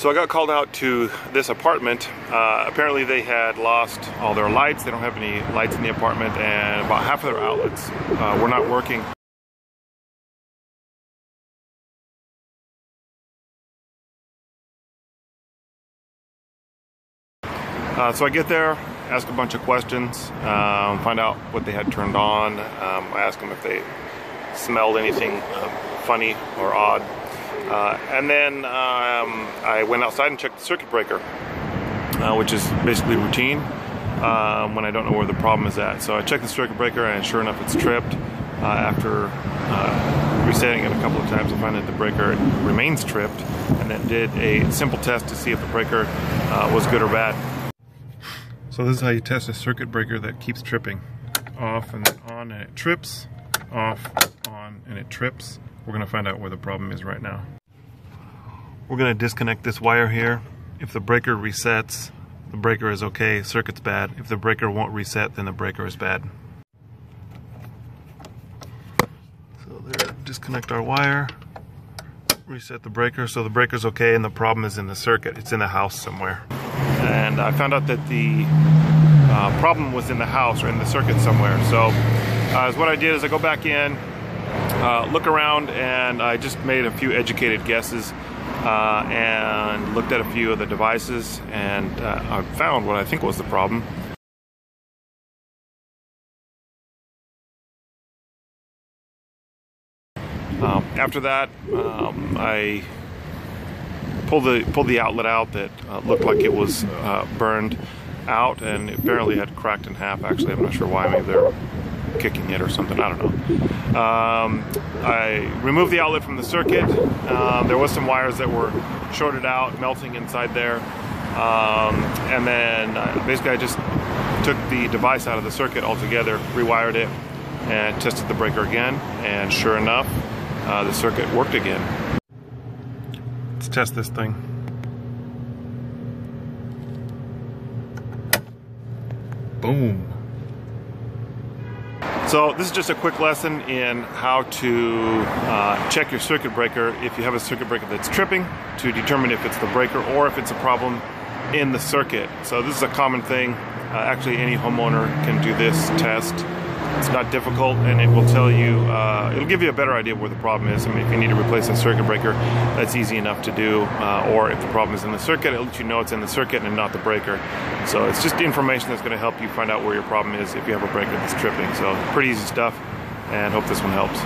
So I got called out to this apartment. Uh, apparently they had lost all their lights. They don't have any lights in the apartment and about half of their outlets uh, were not working. Uh, so I get there, ask a bunch of questions, um, find out what they had turned on. Um, I ask them if they smelled anything uh, funny or odd. Uh, and then um, I went outside and checked the circuit breaker, uh, which is basically routine um, when I don't know where the problem is at. So I checked the circuit breaker and sure enough it's tripped. Uh, after uh, resetting it a couple of times, I find that the breaker remains tripped and then did a simple test to see if the breaker uh, was good or bad. So this is how you test a circuit breaker that keeps tripping. Off and then on and it trips, off, on, and it trips. We're gonna find out where the problem is right now. We're gonna disconnect this wire here. If the breaker resets, the breaker is okay, circuit's bad. If the breaker won't reset, then the breaker is bad. So there, disconnect our wire, reset the breaker. So the breaker's okay and the problem is in the circuit. It's in the house somewhere. And I found out that the uh, problem was in the house or in the circuit somewhere. So uh, what I did is I go back in, uh, look around, and I just made a few educated guesses uh, and looked at a few of the devices, and uh, I found what I think was the problem. Um, after that, um, I pulled the pulled the outlet out that uh, looked like it was uh, burned out, and it barely had cracked in half. Actually, I'm not sure why. Maybe they're kicking it or something. I don't know. Um, I removed the outlet from the circuit. Um, there was some wires that were shorted out, melting inside there. Um, and then uh, basically I just took the device out of the circuit altogether, rewired it, and tested the breaker again. And sure enough, uh, the circuit worked again. Let's test this thing. Boom. So this is just a quick lesson in how to uh, check your circuit breaker if you have a circuit breaker that's tripping to determine if it's the breaker or if it's a problem in the circuit. So this is a common thing. Uh, actually, any homeowner can do this test. It's not difficult, and it will tell you. Uh, it'll give you a better idea of where the problem is. I mean, if you need to replace a circuit breaker, that's easy enough to do. Uh, or if the problem is in the circuit, it'll let you know it's in the circuit and not the breaker. So it's just information that's going to help you find out where your problem is if you have a breaker that's tripping. So pretty easy stuff, and hope this one helps.